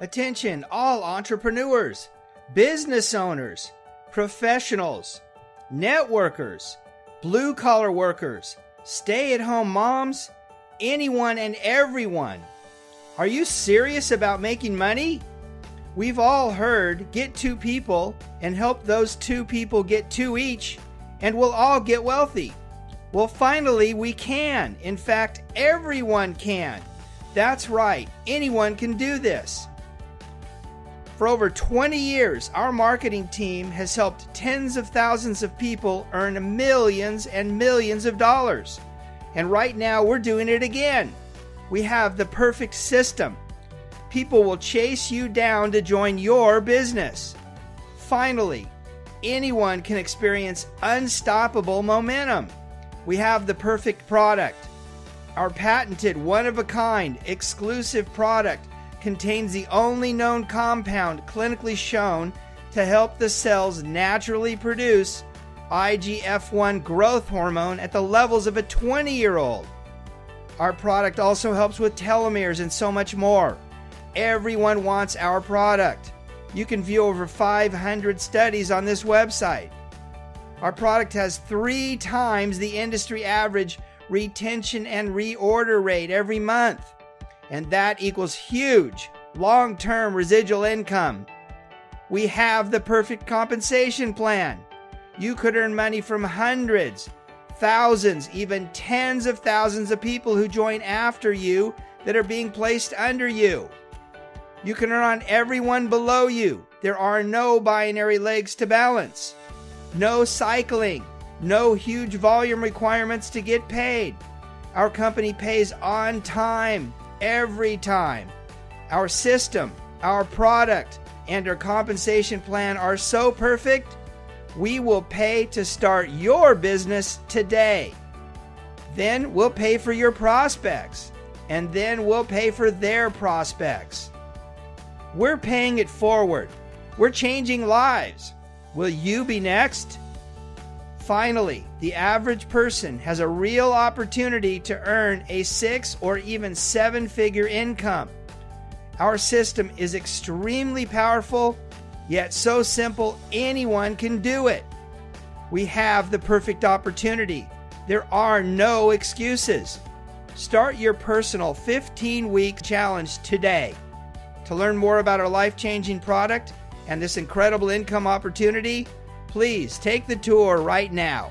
Attention, all entrepreneurs, business owners, professionals, networkers, blue collar workers, stay at home moms, anyone and everyone. Are you serious about making money? We've all heard get two people and help those two people get two each, and we'll all get wealthy. Well, finally, we can. In fact, everyone can. That's right, anyone can do this. For over 20 years, our marketing team has helped tens of thousands of people earn millions and millions of dollars. And right now, we're doing it again. We have the perfect system. People will chase you down to join your business. Finally, anyone can experience unstoppable momentum. We have the perfect product. Our patented, one of a kind, exclusive product contains the only known compound clinically shown to help the cells naturally produce IGF 1 growth hormone at the levels of a 20 year old. Our product also helps with telomeres and so much more. Everyone wants our product. You can view over 500 studies on this website. Our product has three times the industry average retention and reorder rate every month and that equals huge long term residual income. We have the perfect compensation plan. You could earn money from hundreds, thousands, even tens of thousands of people who join after you that are being placed under you. You can earn on everyone below you. There are no binary legs to balance, no cycling, no huge volume requirements to get paid. Our company pays on time every time. Our system, our product, and our compensation plan are so perfect, we will pay to start your business today. Then we'll pay for your prospects, and then we'll pay for their prospects. We're paying it forward. We're changing lives. Will you be next? Finally, the average person has a real opportunity to earn a six or even seven figure income. Our system is extremely powerful, yet so simple anyone can do it. We have the perfect opportunity. There are no excuses. Start your personal 15 week challenge today. To learn more about our life changing product and this incredible income opportunity, Please take the tour right now.